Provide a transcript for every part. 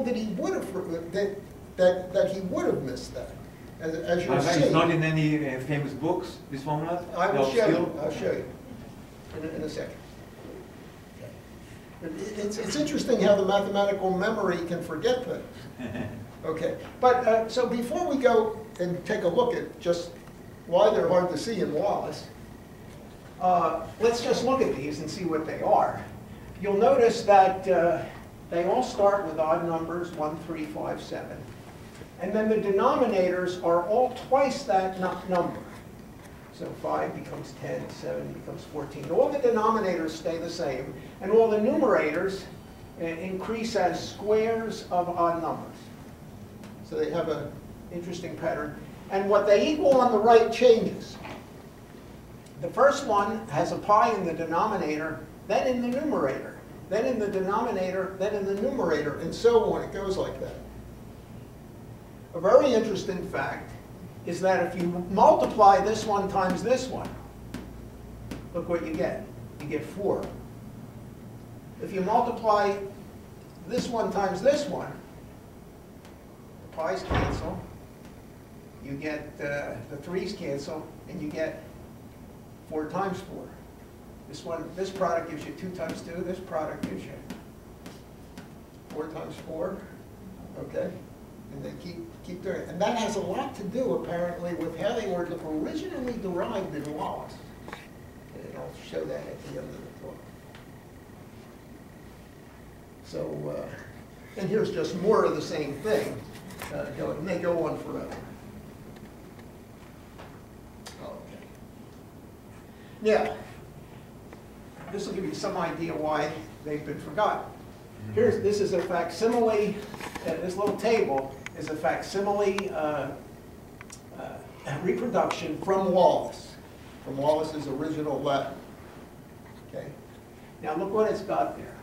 possible that he would have, that, that, that he would have missed that, as, as Uh, see. It's not in any uh, famous books, this formula? I will show you. I'll show you in a, in a second. It's, it's interesting how the mathematical memory can forget things. Okay, but, uh, so before we go and take a look at just why they're hard to see in Wallis, uh, let's just look at these and see what they are. You'll notice that uh, they all start with odd numbers, one, three, five, seven. And then the denominators are all twice that nu- number. So 5 becomes 10, 7 becomes 14. All the denominators stay the same, and all the numerators uh, increase as squares of odd numbers. So they have an interesting pattern. And what they equal on the right changes. The first one has a pi in the denominator, then in the numerator, then in the denominator, then in the numerator, and so on. It goes like that. A very interesting fact is that if you multiply this one times this one, look what you get. You get 4. If you multiply this one times this one, the pi's cancel, you get, uh, the 3's cancel, and you get 4 times 4. This one, this product gives you 2 times 2, this product gives you 4 times 4, okay? And they keep, keep doing it. And that has a lot to do, apparently, with how they were originally derived in Wallis. And I'll show that at the end of the talk. So, uh, and here's just more of the same thing, uh, going, and they go on forever. Okay. Now, this will give you some idea why they've been forgotten. Here's, this is a facsimile, this little table is a facsimile uh, uh, reproduction from Wallis, from Wallis's original letter. Okay? Now look what it's got there.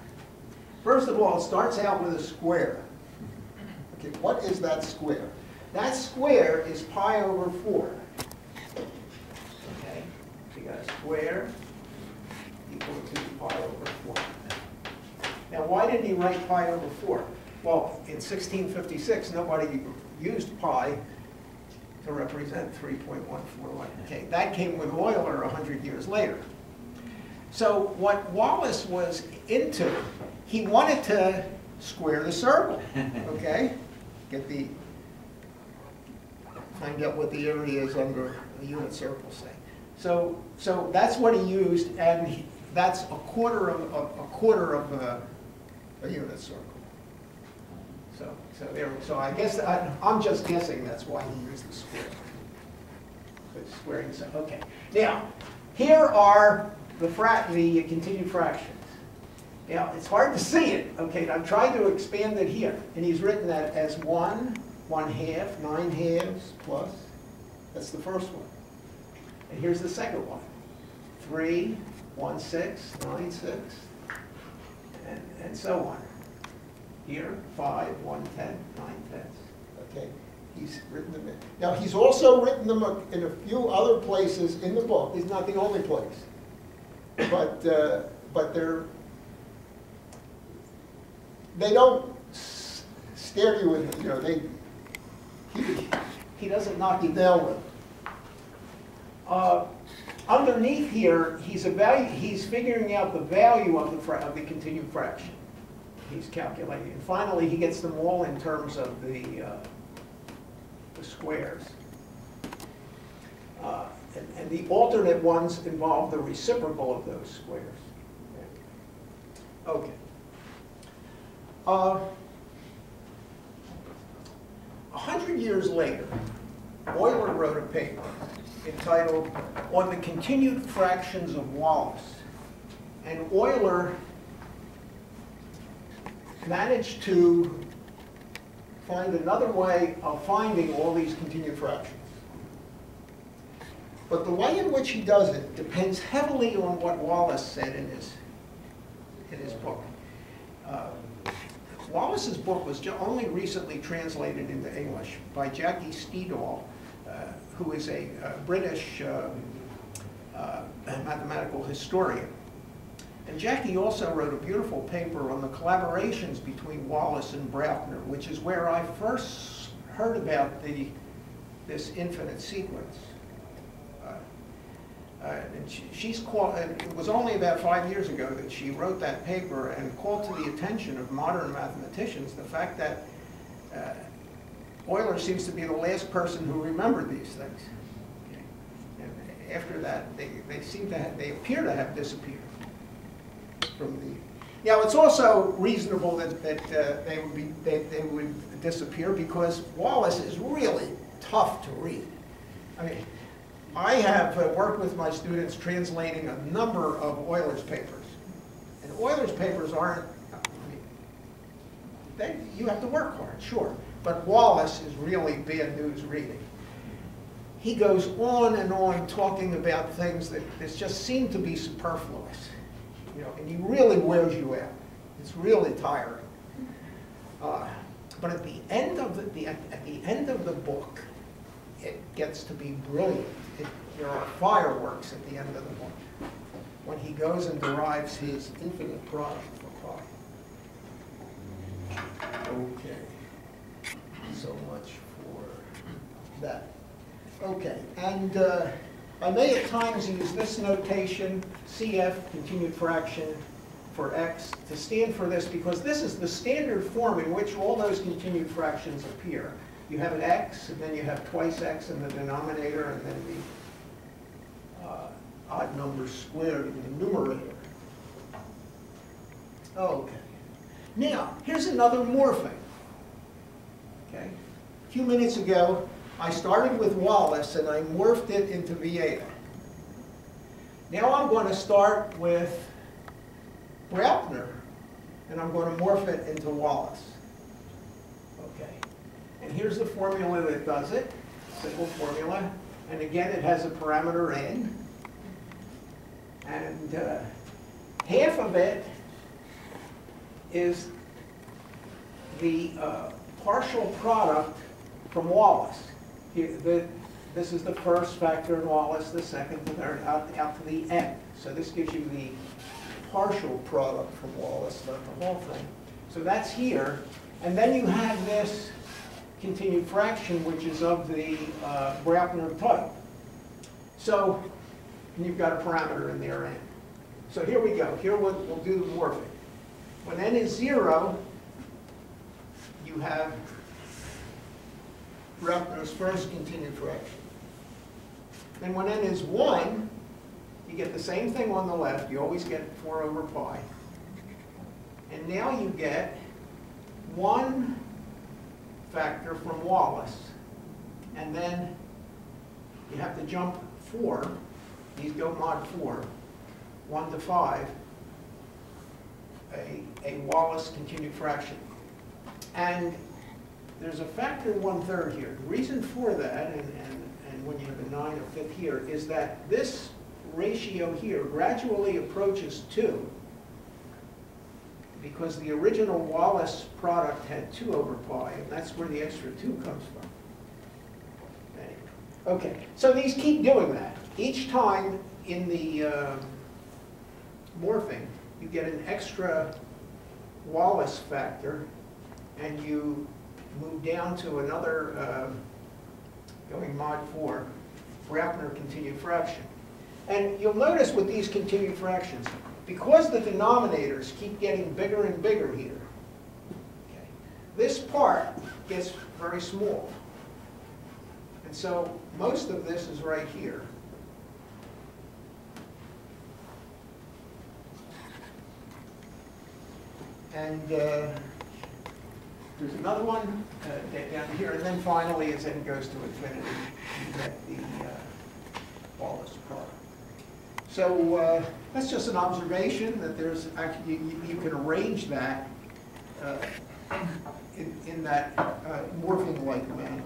First of all, it starts out with a square. Okay, what is that square? That square is pi over 4. Okay? So you got a square pi over 4. Now, why didn't he write pi over 4? Well, in 1656, nobody used pi to represent 3.141. Okay, that came with Euler 100 years later. So what Wallis was into, he wanted to square the circle, okay? Get the, find out what the area is under a unit circle, say. So, so that's what he used, and he- that's a quarter of, a a quarter of a, a unit circle. So, so there, so I guess, I, I'm just guessing that's why he used the square. The squaring, so, okay. Now, here are the the continued fractions. Now, it's hard to see it, okay, I'm trying to expand it here, and he's written that as one, one half, nine halves, plus, that's the first one. And here's the second one, three, one sixth, nine sixths, and, and so on. Here, five, one tenth, nine tenths, okay? He's written them in. Now, he's also written them in a few other places in the book, he's not the only place. But, uh, but they're, they don't stare you in, you know, they, he, he doesn't knock you down with. Uh, Underneath here, he's he's figuring out the value of the, of the continued fraction. He's calculating. And finally, he gets them all in terms of the, uh, the squares. Uh, And, and the alternate ones involve the reciprocal of those squares. Okay. Uh, A hundred years later, Euler wrote a paper entitled On the Continued Fractions of Wallis. And Euler managed to find another way of finding all these continued fractions. But the way in which he does it depends heavily on what Wallis said in his, in his book. Uh, Wallis's book was only recently translated into English by Jackie Stedall, who is a uh, British um, uh, mathematical historian. And Jackie also wrote a beautiful paper on the collaborations between Wallis and Brouncker, which is where I first heard about the, this infinite sequence. Uh, uh, and she, she's called, it was only about five years ago that she wrote that paper and called to the attention of modern mathematicians the fact that Euler seems to be the last person who remembered these things. And after that, they, they seem to have, they appear to have disappeared from the. Now, it's also reasonable that, that uh, they would be, they, they would disappear because Wallis is really tough to read. I mean, I have uh, worked with my students translating a number of Euler's papers. And Euler's papers aren't, I mean, they, you have to work hard, sure. But Wallis is really bad news reading. He goes on and on talking about things that, that just seem to be superfluous. You know, and he really wears you out. It's really tiring. Uh, but at the end of the, the, at, the end of the book, it gets to be brilliant. It, there are fireworks at the end of the book when he goes and derives his infinite product for pi. Okay, so much for that. Okay, and uh, I may at times use this notation, CF, continued fraction, for x, to stand for this, because this is the standard form in which all those continued fractions appear. You have an x, and then you have twice x in the denominator, and then the uh, odd number squared in the numerator. Okay. Now, here's another morphing. Okay? A few minutes ago, I started with Wallis, and I morphed it into Vieta. Now I'm going to start with Brouncker, and I'm going to morph it into Wallis. Okay. And here's the formula that does it, simple formula. And again, it has a parameter n. And uh, half of it is the uh, partial product from Wallis. The, this is the first factor in Wallis, the second, the third, out, out to the n. So this gives you the partial product from Wallis, not the whole thing. So that's here. And then you have this continued fraction, which is of the uh, Brouncker type. So you've got a parameter in there, n. So here we go. Here we'll, we'll do the morphing. When n is 0, you have Brouncker's first continued fraction. And when n is 1, you get the same thing on the left. You always get 4 over pi. And now you get one factor from Wallis. And then you have to jump 4. These go mod 4. 1 to 5. A, a Wallis continued fraction. And there's a factor one third here. The reason for that, and, and, and when you have a 9 or fifth here, is that this ratio here gradually approaches 2 because the original Wallis product had 2 over pi, and that's where the extra 2 comes from. Okay, so these keep doing that. Each time in the uh, morphing, you get an extra Wallis factor, and you move down to another, uh, going mod 4, Brouncker continued fraction. And you'll notice with these continued fractions, because the denominators keep getting bigger and bigger here, okay, this part gets very small. And so most of this is right here. And uh, there's another one uh, down here, and then finally, as n goes to infinity, you get the uh, Wallis product. So uh, that's just an observation that there's actually, you, you can arrange that uh, in, in that uh, morphing-like manner.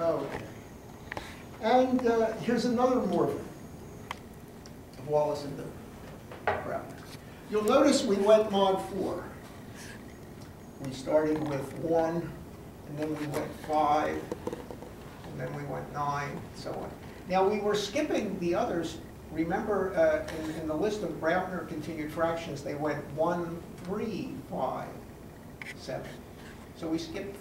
Okay. And uh, here's another morphing of Wallis and the Brouncker. You'll notice we went mod 4. We started with 1, and then we went 5, and then we went 9, and so on. Now, we were skipping the others remember, uh, in, in the list of Brouncker continued fractions, they went one, three, five, seven. So we skipped